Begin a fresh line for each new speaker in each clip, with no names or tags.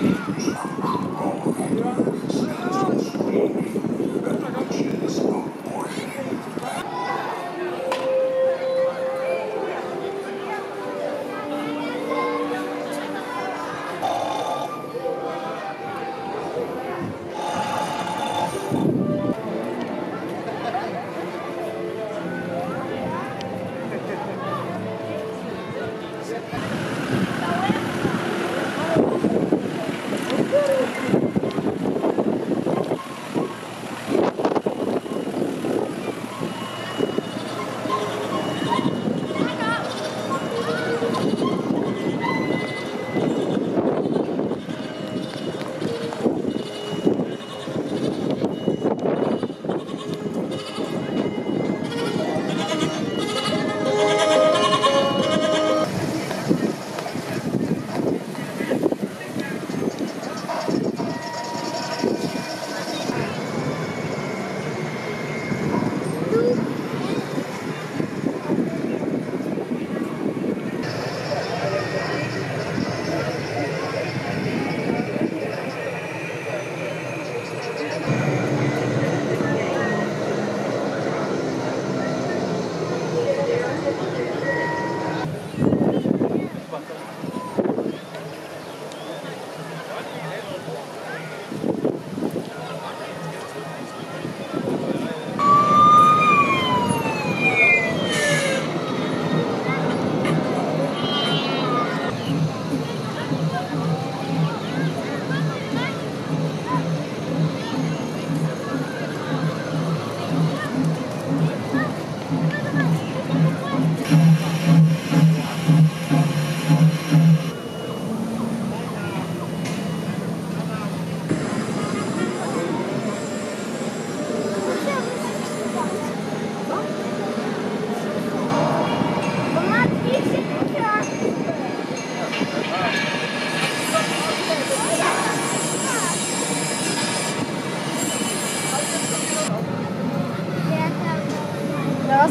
Thank you.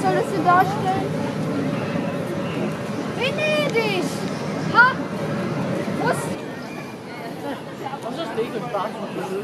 Was soll das denn darstellen? Venedig! Ha! Was? Das ist wegen Baden.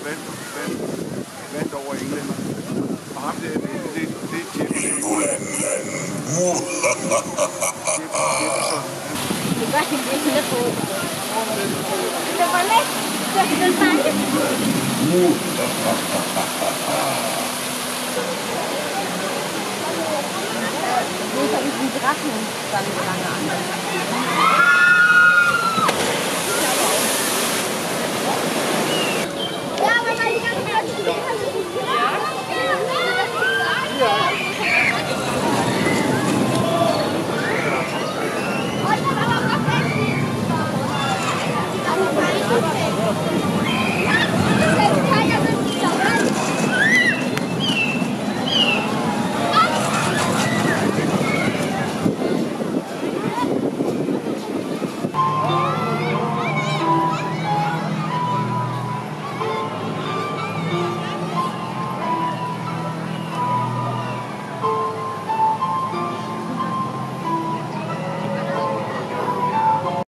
og vandt, vandt, vandt over englænder. Og ham der, det, det, det er Jefferson. Det var en lille båd. Det var let. Det var fanget. Nu
er der ikke en giraffen, der er lidt langt.